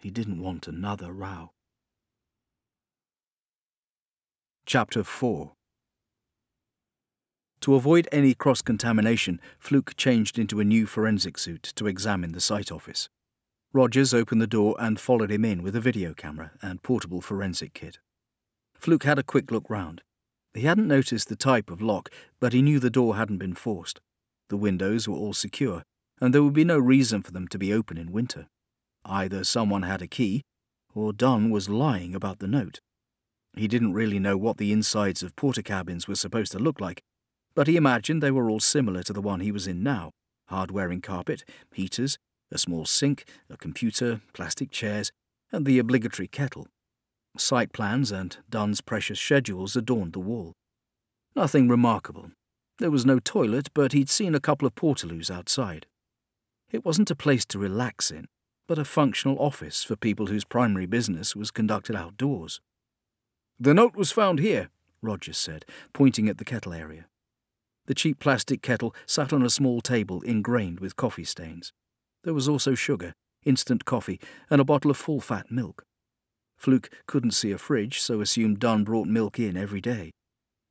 He didn't want another row. Chapter 4 To avoid any cross contamination, Fluke changed into a new forensic suit to examine the site office. Rogers opened the door and followed him in with a video camera and portable forensic kit. Fluke had a quick look round. He hadn't noticed the type of lock, but he knew the door hadn't been forced. The windows were all secure, and there would be no reason for them to be open in winter. Either someone had a key, or Dunn was lying about the note. He didn't really know what the insides of Portakabins were supposed to look like, but he imagined they were all similar to the one he was in now hard-wearing carpet, heaters, a small sink, a computer, plastic chairs, and the obligatory kettle. Site plans and Dunn's precious schedules adorned the wall. Nothing remarkable. There was no toilet, but he'd seen a couple of portaloos outside. It wasn't a place to relax in, but a functional office for people whose primary business was conducted outdoors. The note was found here, Rogers said, pointing at the kettle area. The cheap plastic kettle sat on a small table ingrained with coffee stains. There was also sugar, instant coffee, and a bottle of full fat milk. Fluke couldn't see a fridge, so assumed Dunn brought milk in every day.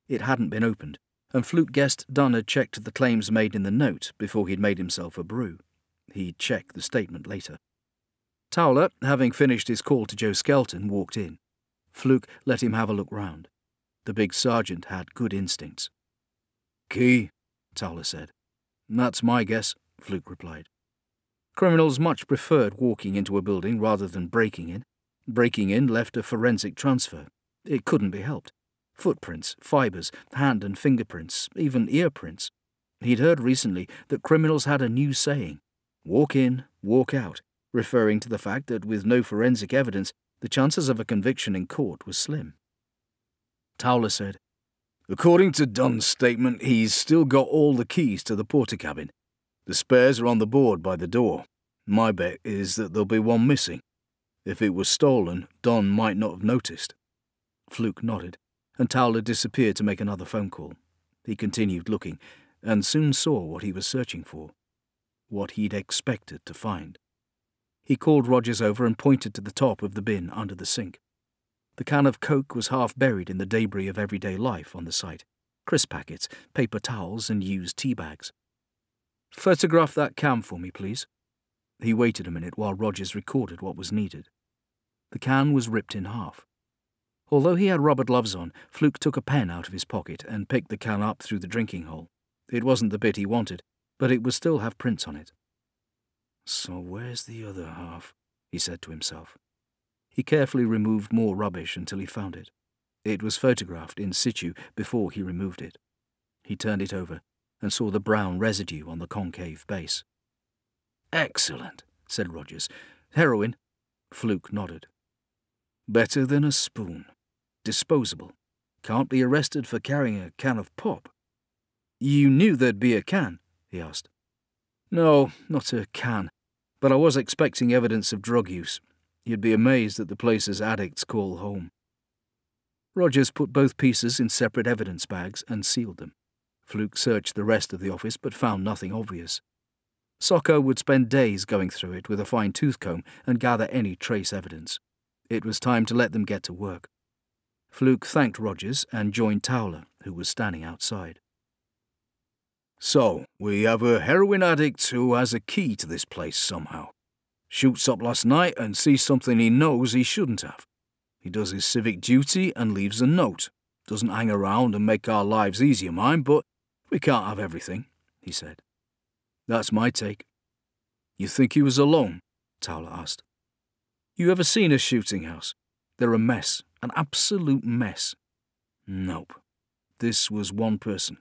It hadn't been opened, and Fluke guessed Dunn had checked the claims made in the note before he'd made himself a brew. He'd check the statement later. Towler, having finished his call to Joe Skelton, walked in. Fluke let him have a look round. The big sergeant had good instincts. Key, Towler said. That's my guess, Fluke replied. Criminals much preferred walking into a building rather than breaking in. Breaking in left a forensic transfer. It couldn't be helped. Footprints, fibres, hand and fingerprints, even ear prints. He'd heard recently that criminals had a new saying walk in, walk out, referring to the fact that with no forensic evidence, the chances of a conviction in court was slim. Towler said, According to Dunn's statement, he's still got all the keys to the Portakabin. The spares are on the board by the door. My bet is that there'll be one missing. If it was stolen, Don might not have noticed. Fluke nodded, and Towler disappeared to make another phone call. He continued looking, and soon saw what he was searching for. What he'd expected to find. He called Rogers over and pointed to the top of the bin under the sink. The can of Coke was half buried in the debris of everyday life on the site crisp packets, paper towels, and used tea bags. Photograph that can for me, please. He waited a minute while Rogers recorded what was needed. The can was ripped in half. Although he had rubber gloves on, Fluke took a pen out of his pocket and picked the can up through the drinking hole. It wasn't the bit he wanted, but it would still have prints on it. So where's the other half? he said to himself. He carefully removed more rubbish until he found it. It was photographed in situ before he removed it. He turned it over and saw the brown residue on the concave base. Excellent, said Rogers. Heroin? Fluke nodded. Better than a spoon. Disposable. Can't be arrested for carrying a can of pop. You knew there'd be a can? he asked. No, not a can, but I was expecting evidence of drug use. You'd be amazed at the places addicts call home. Rogers put both pieces in separate evidence bags and sealed them. Fluke searched the rest of the office but found nothing obvious. SOCO would spend days going through it with a fine tooth comb and gather any trace evidence. It was time to let them get to work. Fluke thanked Rogers and joined Towler, who was standing outside. So, we have a heroin addict who has a key to this place somehow. Shoots up last night and sees something he knows he shouldn't have. He does his civic duty and leaves a note. Doesn't hang around and make our lives easier, mind, but we can't have everything, he said. That's my take. You think he was alone? Towler asked. You ever seen a shooting house? They're a mess, an absolute mess. Nope. This was one person.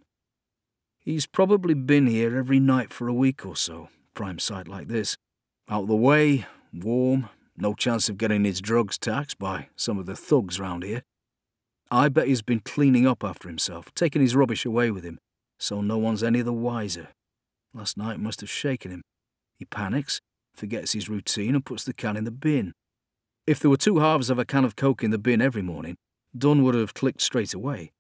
He's probably been here every night for a week or so, prime site like this. Out of the way, warm, no chance of getting his drugs taxed by some of the thugs round here. I bet he's been cleaning up after himself, taking his rubbish away with him, so no one's any the wiser. Last night must have shaken him. He panics, forgets his routine, and puts the can in the bin. If there were two halves of a can of Coke in the bin every morning, Dunn would have clicked straight away.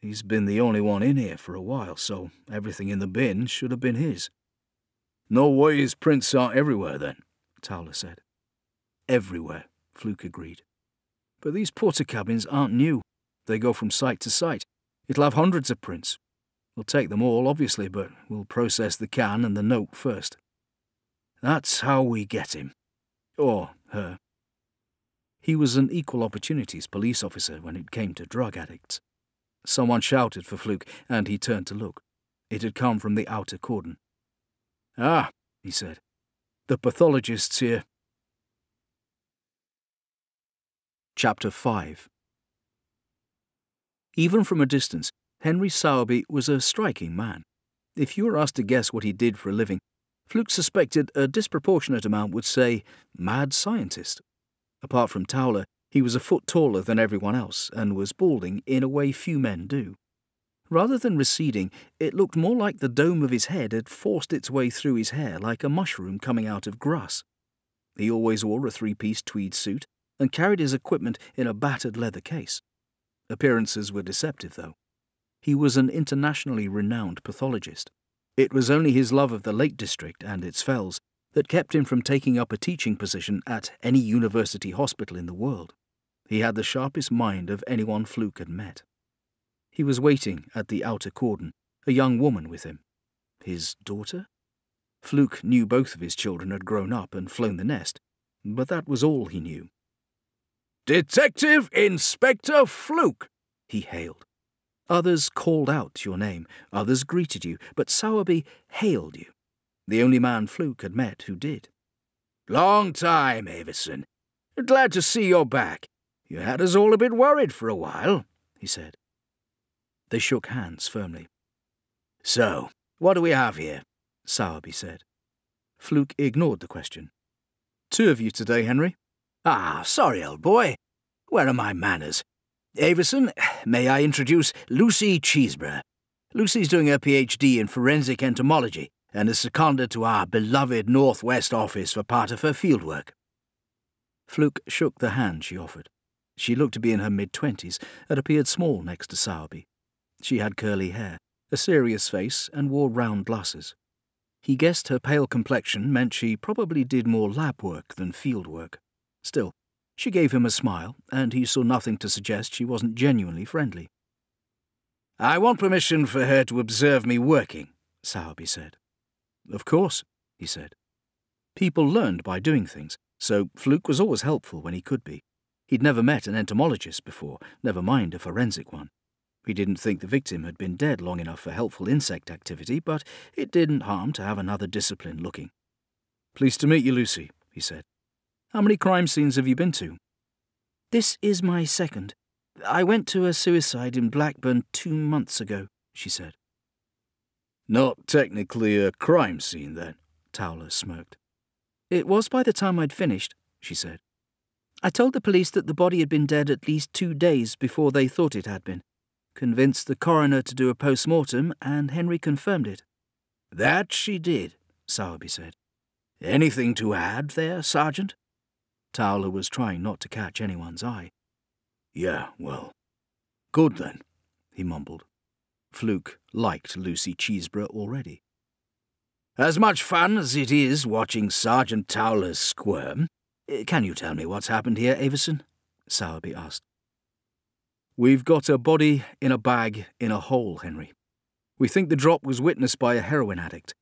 He's been the only one in here for a while, so everything in the bin should have been his. No way his prints aren't everywhere, then, Towler said. Everywhere, Fluke agreed. But these Portakabins aren't new. They go from site to site. It'll have hundreds of prints. We'll take them all, obviously, but we'll process the can and the note first. That's how we get him. Or her. He was an equal opportunities police officer when it came to drug addicts. Someone shouted for Fluke, and he turned to look. It had come from the outer cordon. Ah, he said. The pathologist's here. Chapter 5 Even from a distance, Henry Sowerby was a striking man. If you were asked to guess what he did for a living, Fluke suspected a disproportionate amount would say mad scientist. Apart from Towler, he was a foot taller than everyone else and was balding in a way few men do. Rather than receding, it looked more like the dome of his head had forced its way through his hair like a mushroom coming out of grass. He always wore a three piece tweed suit and carried his equipment in a battered leather case. Appearances were deceptive, though. He was an internationally renowned pathologist. It was only his love of the Lake District and its fells that kept him from taking up a teaching position at any university hospital in the world. He had the sharpest mind of anyone Fluke had met. He was waiting at the outer cordon, a young woman with him. His daughter? Fluke knew both of his children had grown up and flown the nest, but that was all he knew. Detective Inspector Fluke, he hailed. Others called out your name, others greeted you, but Sowerby hailed you. The only man Fluke had met who did. Long time, Avison. Glad to see you're back. You had us all a bit worried for a while, he said. They shook hands firmly. So, what do we have here? Sowerby said. Fluke ignored the question. Two of you today, Henry. Ah, sorry, old boy. Where are my manners? Avison, may I introduce Lucy Cheeseborough? Lucy's doing her PhD in forensic entomology and is seconded to our beloved Northwest office for part of her fieldwork. Fluke shook the hand she offered. She looked to be in her mid twenties and appeared small next to Sowerby. She had curly hair, a serious face, and wore round glasses. He guessed her pale complexion meant she probably did more lab work than field work. Still, she gave him a smile, and he saw nothing to suggest she wasn't genuinely friendly. I want permission for her to observe me working, Sowerby said. Of course, he said. People learned by doing things, so Fluke was always helpful when he could be. He'd never met an entomologist before, never mind a forensic one. He didn't think the victim had been dead long enough for helpful insect activity, but it didn't harm to have another discipline looking. Pleased to meet you, Lucy, he said. How many crime scenes have you been to? This is my second. I went to a suicide in Blackburn two months ago, she said. Not technically a crime scene, then, Towler smirked. It was by the time I'd finished, she said. I told the police that the body had been dead at least two days before they thought it had been. Convinced the coroner to do a post mortem, and Henry confirmed it. That she did, Sowerby said. Anything to add there, Sergeant? Towler was trying not to catch anyone's eye. Yeah, well, good then, he mumbled. Fluke liked Lucy Cheeseborough already. As much fun as it is watching Sergeant Towler squirm, uh, can you tell me what's happened here, Avison? Sowerby asked. We've got a body in a bag in a hole, Henry. We think the drop was witnessed by a heroin addict.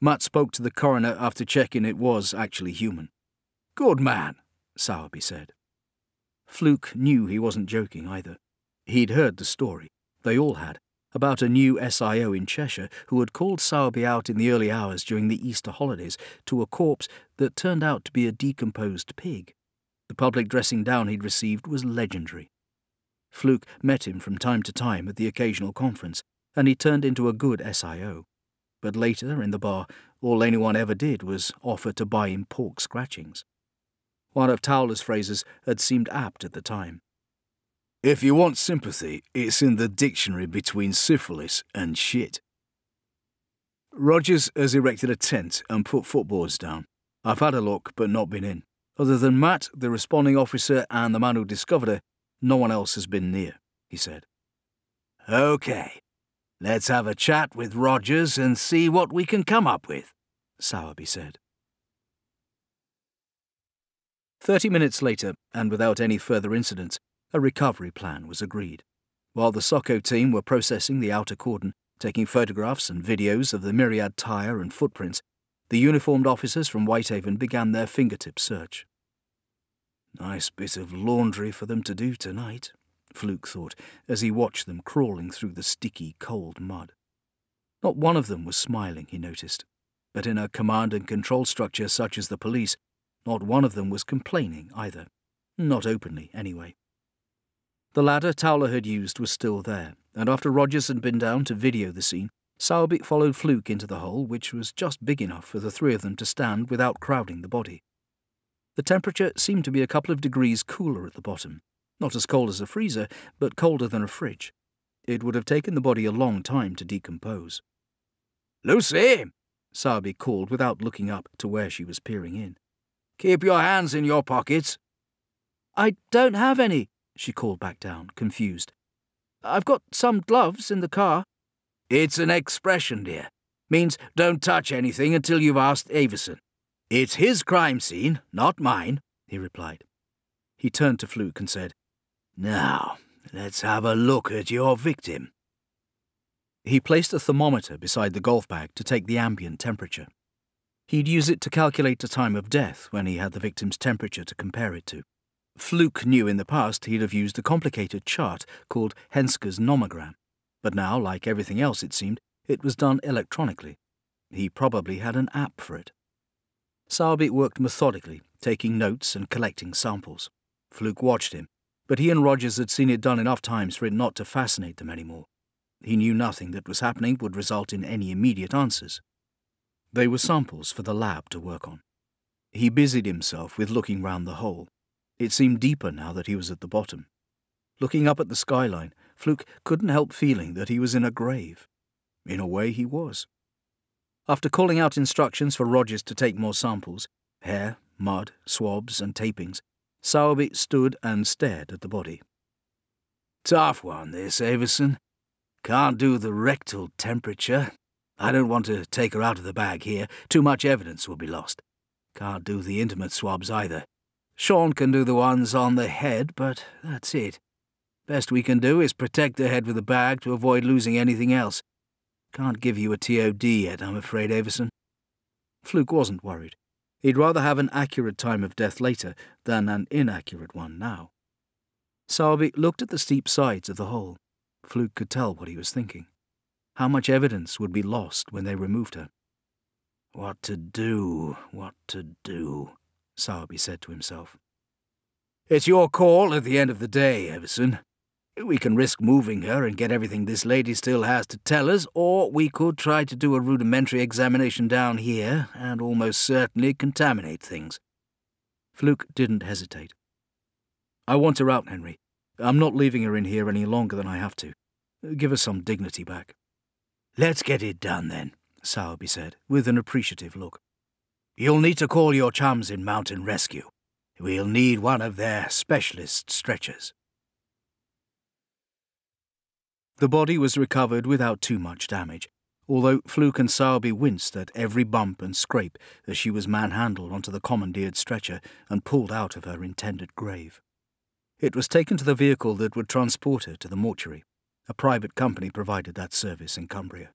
Matt spoke to the coroner after checking it was actually human. Good man, Sowerby said. Fluke knew he wasn't joking either. He'd heard the story. They all had about a new SIO in Cheshire who had called Sowerby out in the early hours during the Easter holidays to a corpse that turned out to be a decomposed pig. The public dressing down he'd received was legendary. Fluke met him from time to time at the occasional conference, and he turned into a good SIO. But later, in the bar, all anyone ever did was offer to buy him pork scratchings. One of Towler's phrases had seemed apt at the time. If you want sympathy, it's in the dictionary between syphilis and shit. Rogers has erected a tent and put footboards down. I've had a look, but not been in. Other than Matt, the responding officer, and the man who discovered her, no one else has been near, he said. OK. Let's have a chat with Rogers and see what we can come up with, Sowerby said. Thirty minutes later, and without any further incidents, a recovery plan was agreed. While the SOCO team were processing the outer cordon, taking photographs and videos of the myriad tyre and footprints, the uniformed officers from Whitehaven began their fingertip search. Nice bit of laundry for them to do tonight, Fluke thought as he watched them crawling through the sticky, cold mud. Not one of them was smiling, he noticed, but in a command and control structure such as the police, not one of them was complaining either. Not openly, anyway. The ladder Towler had used was still there, and after Rogers had been down to video the scene, Sowerby followed Fluke into the hole, which was just big enough for the three of them to stand without crowding the body. The temperature seemed to be a couple of degrees cooler at the bottom, not as cold as a freezer, but colder than a fridge. It would have taken the body a long time to decompose. Lucy! Sowerby called without looking up to where she was peering in. Keep your hands in your pockets. I don't have any, she called back down, confused. I've got some gloves in the car. It's an expression, dear. Means don't touch anything until you've asked Avison. It's his crime scene, not mine, he replied. He turned to Fluke and said, Now, let's have a look at your victim. He placed a thermometer beside the golf bag to take the ambient temperature. He'd use it to calculate the time of death when he had the victim's temperature to compare it to. Fluke knew in the past he'd have used a complicated chart called Henssge's nomogram, but now, like everything else it seemed, it was done electronically. He probably had an app for it. Sowerby worked methodically, taking notes and collecting samples. Fluke watched him, but he and Rogers had seen it done enough times for it not to fascinate them anymore. He knew nothing that was happening would result in any immediate answers. They were samples for the lab to work on. He busied himself with looking round the hole. It seemed deeper now that he was at the bottom. Looking up at the skyline, Fluke couldn't help feeling that he was in a grave. In a way, he was. After calling out instructions for Rogers to take more samples hair, mud, swabs, and tapings Sowerby stood and stared at the body. Tough one, this, Avison. Can't do the rectal temperature. I don't want to take her out of the bag here. Too much evidence will be lost. Can't do the intimate swabs either. Sean can do the ones on the head, but that's it. Best we can do is protect the head with a bag to avoid losing anything else. Can't give you a TOD yet, I'm afraid, Avison. Fluke wasn't worried. He'd rather have an accurate time of death later than an inaccurate one now. Sowerby looked at the steep sides of the hole. Fluke could tell what he was thinking. How much evidence would be lost when they removed her? What to do, what to do, Sowerby said to himself. It's your call at the end of the day, Avison. We can risk moving her and get everything this lady still has to tell us, or we could try to do a rudimentary examination down here and almost certainly contaminate things. Fluke didn't hesitate. I want her out, Henry. I'm not leaving her in here any longer than I have to. Give her some dignity back. Let's get it done then, Sowerby said, with an appreciative look. You'll need to call your chums in Mountain Rescue. We'll need one of their specialist stretchers. The body was recovered without too much damage, although Fluke and Sowerby winced at every bump and scrape as she was manhandled onto the commandeered stretcher and pulled out of her intended grave. It was taken to the vehicle that would transport her to the mortuary, A private company provided that service in Cumbria.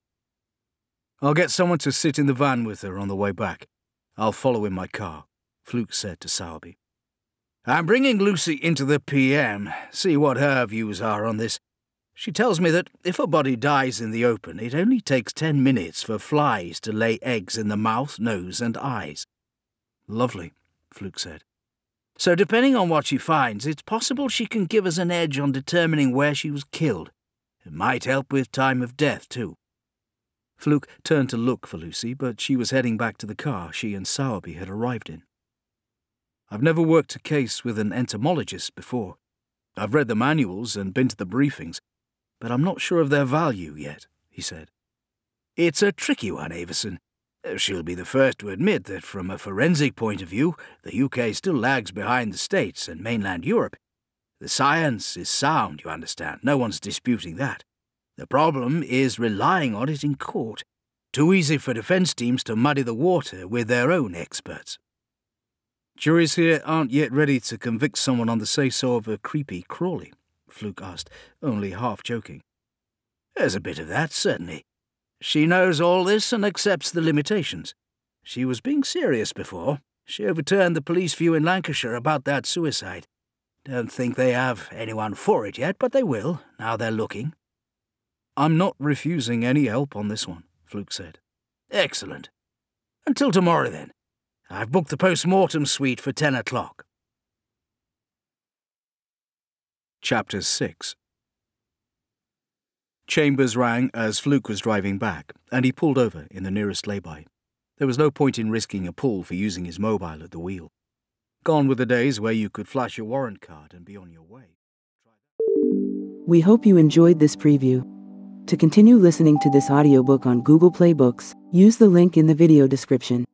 I'll get someone to sit in the van with her on the way back. I'll follow in my car, Fluke said to Sowerby. I'm bringing Lucy into the PM, see what her views are on this. She tells me that if a body dies in the open, it only takes ten minutes for flies to lay eggs in the mouth, nose, and eyes. Lovely, Fluke said. So, depending on what she finds, it's possible she can give us an edge on determining where she was killed. It might help with time of death, too. Fluke turned to look for Lucy, but she was heading back to the car she and Sowerby had arrived in. I've never worked a case with an entomologist before. I've read the manuals and been to the briefings, but I'm not sure of their value yet, he said. It's a tricky one, Avison. She'll be the first to admit that from a forensic point of view, the UK still lags behind the States and mainland Europe. The science is sound, you understand. No one's disputing that. The problem is relying on it in court. Too easy for defence teams to muddy the water with their own experts. Juries here aren't yet ready to convict someone on the say-so of a creepy crawly, Fluke asked, only half joking. There's a bit of that, certainly. She knows all this and accepts the limitations. She was being serious before. She overturned the police view in Lancashire about that suicide. Don't think they have anyone for it yet, but they will, now they're looking. I'm not refusing any help on this one, Fluke said. Excellent. Until tomorrow, then. I've booked the post-mortem suite for ten o'clock. Chapter 6 Chambers rang as Fluke was driving back, and he pulled over in the nearest lay-by. There was no point in risking a pull for using his mobile at the wheel. Gone were the days where you could flash your warrant card and be on your way. We hope you enjoyed this preview. To continue listening to this audiobook on Google Play Books, use the link in the video description.